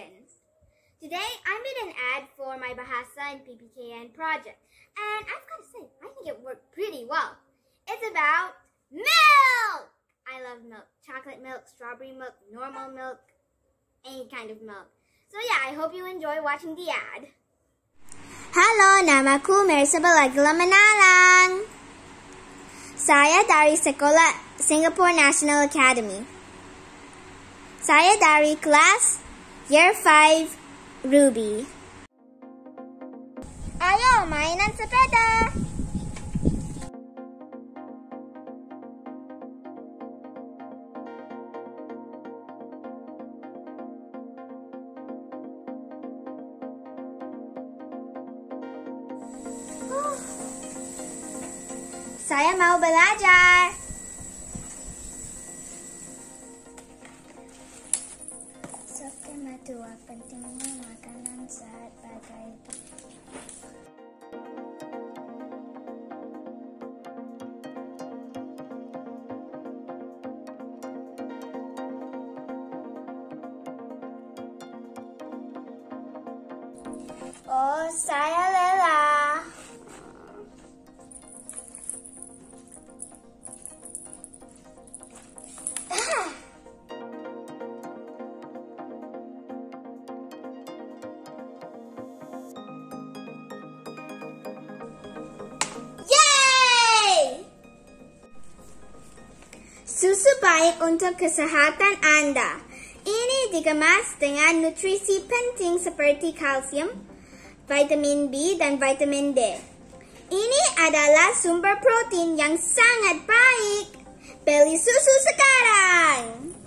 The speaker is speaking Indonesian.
Eden. Today I made an ad for my Bahasa and PPKN project, and I've got to say, I think it worked pretty well. It's about milk! I love milk. Chocolate milk, strawberry milk, normal milk, any kind of milk. So yeah, I hope you enjoy watching the ad. Halo, namaku Merisabel Aguila Manalang. Saya dari Sekolah Singapore National Academy. Saya dari kelas Year 5 Ruby. Ayo, mainan sepeda! Saya mau belajar. Sofia dua pentingnya makanan sehat bagai Oh, saya Susu baik untuk kesehatan Anda. Ini dikemas dengan nutrisi penting seperti kalsium, vitamin B, dan vitamin D. Ini adalah sumber protein yang sangat baik. Beli susu sekarang!